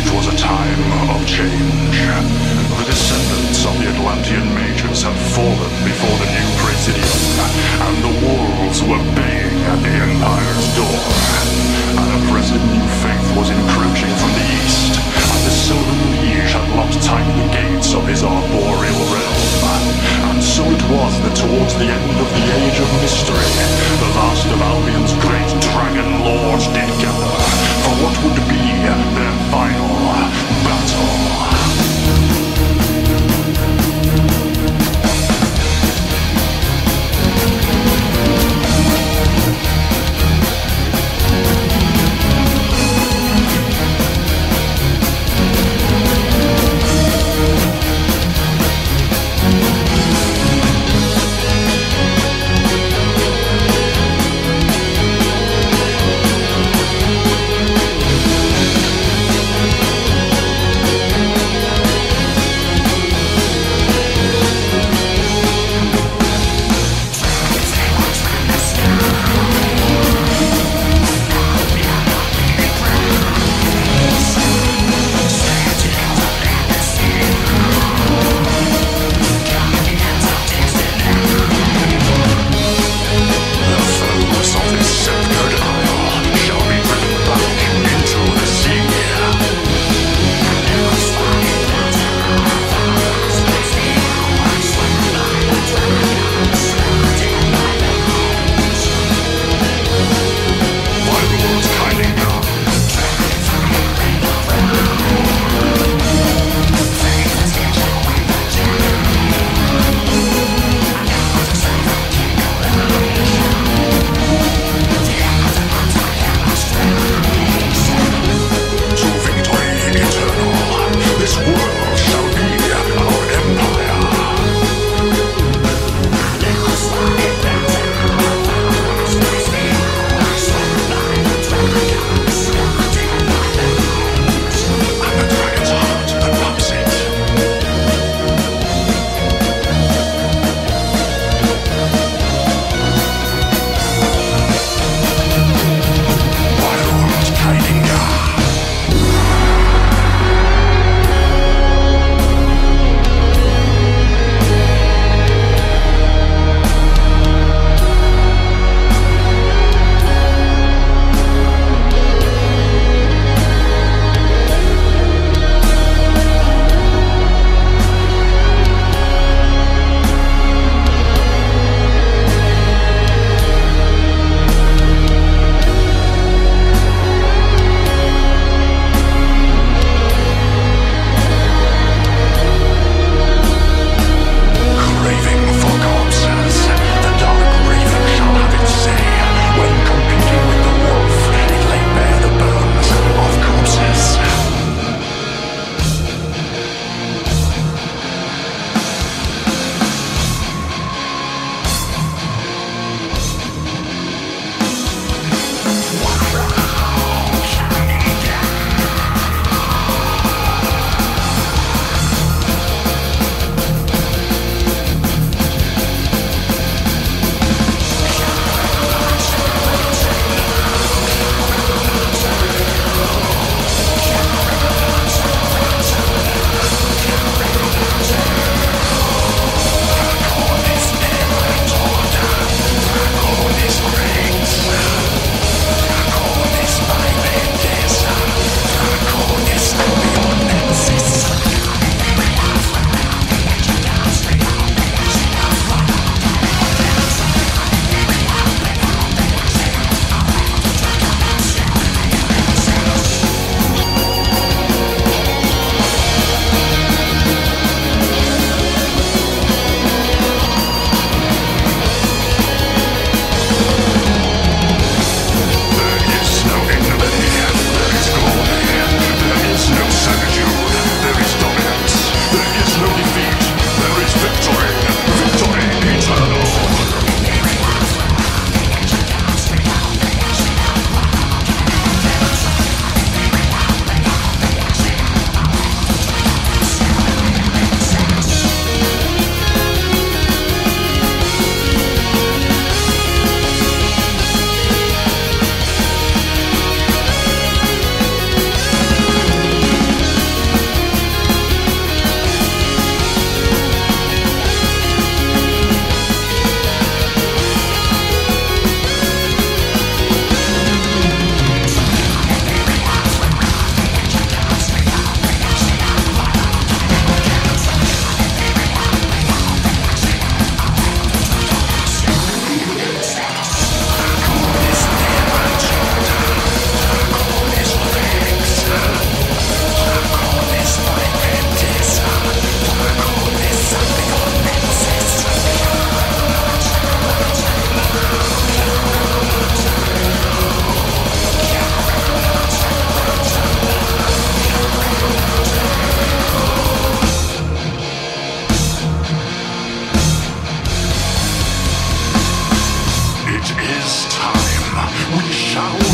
It was a time of change. The descendants of the Atlantean mages had fallen before the new Presidium, and the wolves were baying at the Empire's door. An oppressive new faith was encroaching from the east, and the Sylvan Liege had locked tight the gates of his arboreal realm. And so it was that towards the end of the Age of Mystery, the last of Albion's great dragon lords did gather, what would be their final is time. We shall.